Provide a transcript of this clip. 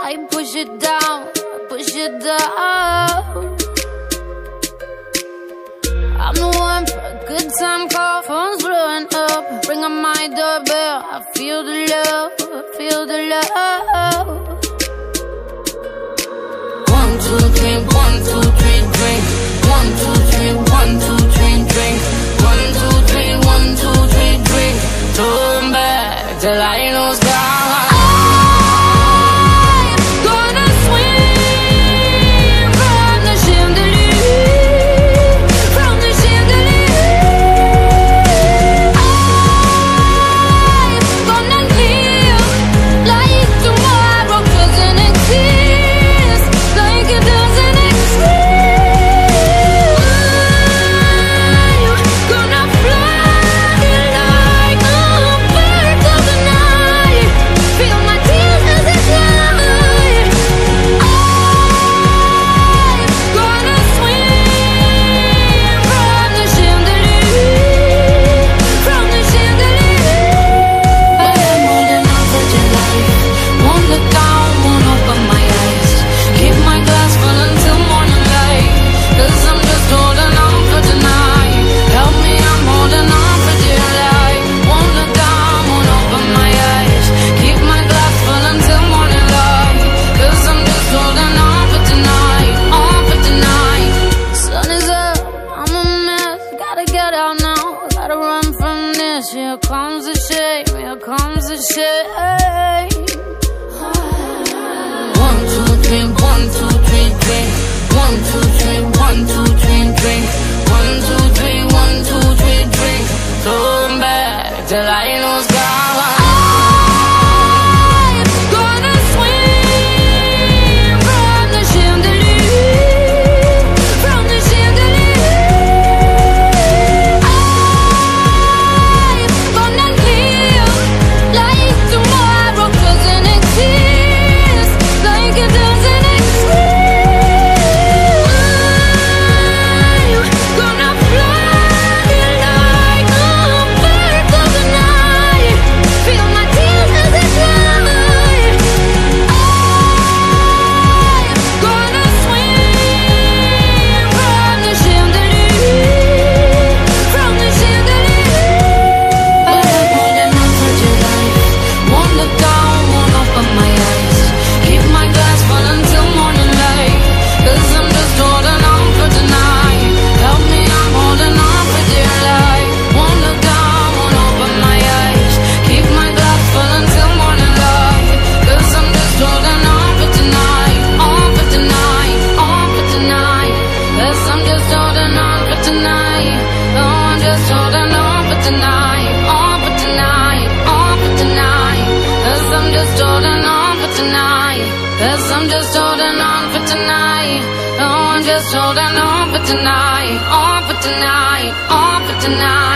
I push it down, push it down. I'm the one for a good time call. Phone's blowing up. Ring on my doorbell. I feel the love, I feel the love. One, two, three, one, two, three, drink. One, two, three, one, two, three, drink. One, two, three, one, two, three, drink. Turn back till I know sky. Here comes the shame, here comes the shame. One, two, three, one, two, three. One, two, just holding on for tonight. Oh, I'm just holding on for tonight. On for tonight. On for tonight.